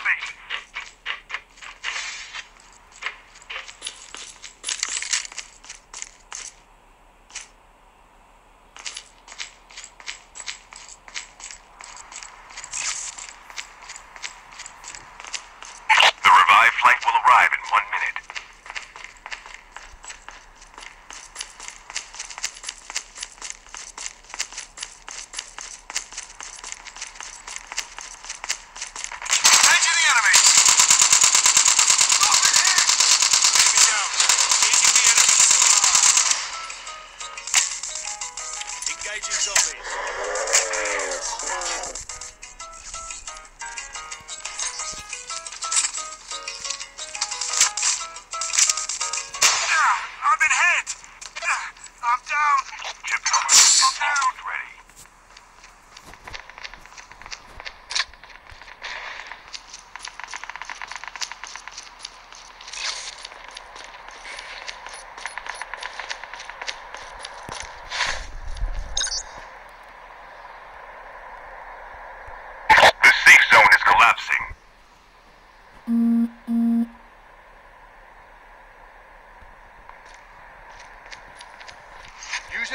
moving.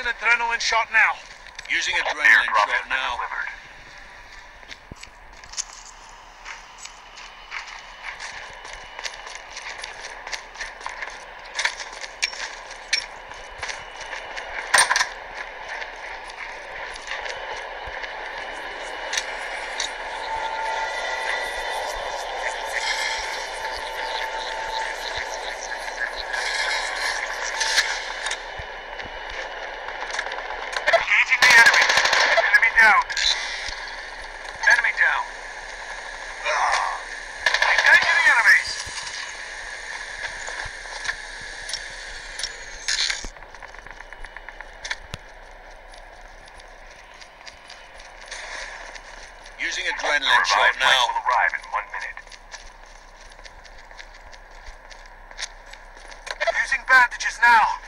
an adrenaline shot now. Using adrenaline shot now. Delivered. now.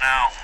now.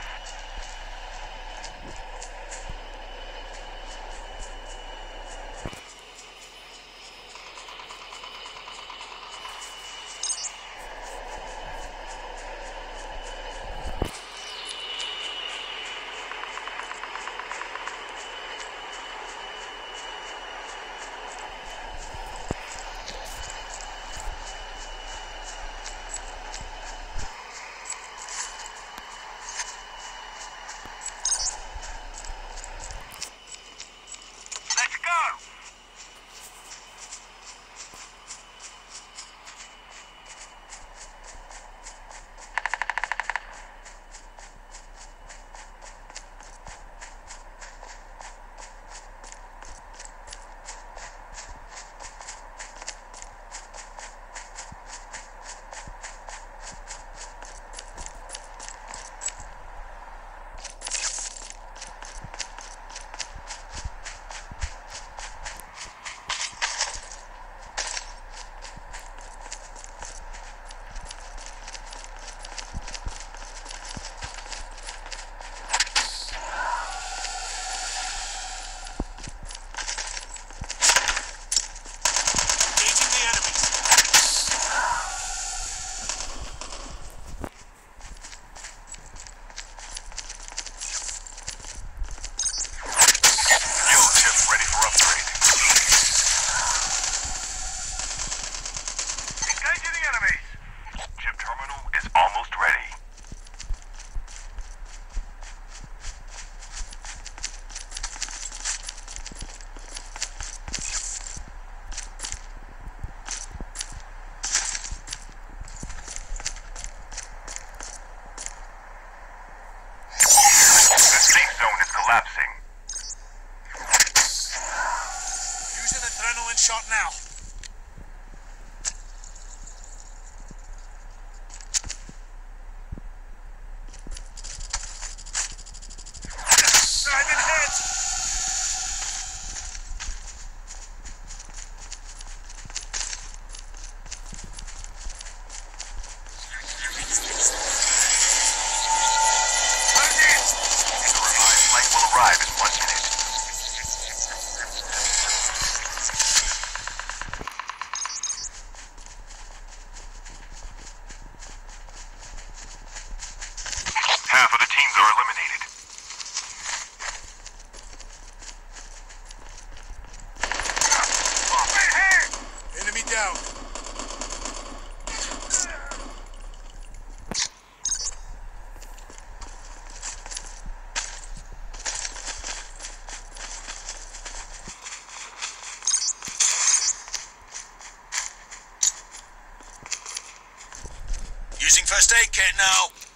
Using first aid kit now.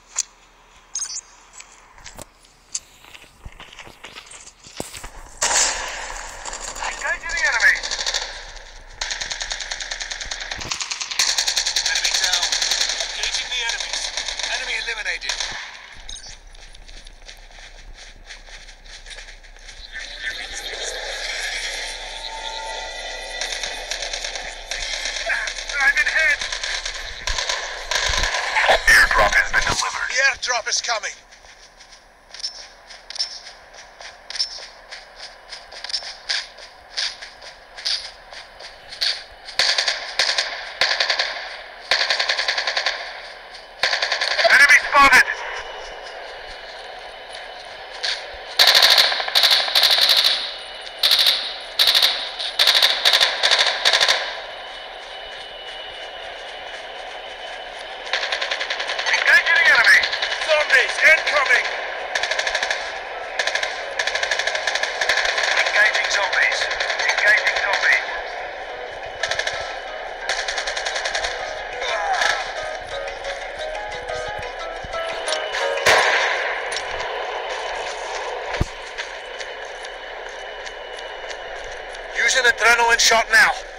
is coming. An adrenaline shot now.